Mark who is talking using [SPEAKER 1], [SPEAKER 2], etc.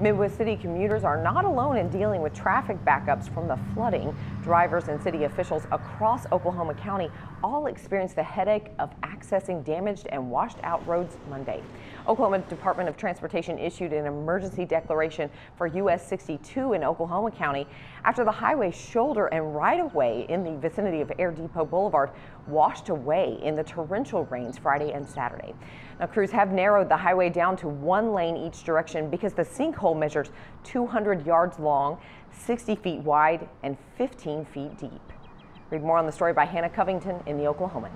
[SPEAKER 1] Midwest City commuters are not alone in dealing with traffic backups from the flooding. Drivers and city officials across Oklahoma County all experienced the headache of accessing damaged and washed out roads Monday. Oklahoma Department of Transportation issued an emergency declaration for US 62 in Oklahoma County after the highway shoulder and right of way in the vicinity of Air Depot Boulevard washed away in the torrential rains Friday and Saturday. Now crews have narrowed the highway down to one lane each direction because the sinkhole measures 200 yards long, 60 feet wide, and 15 feet deep. Read more on the story by Hannah Covington in the Oklahoman.